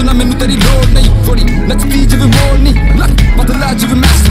Sonamy mu tedy dolny, woli, let's be, żeby wolni, lat, patelać, żeby miasto.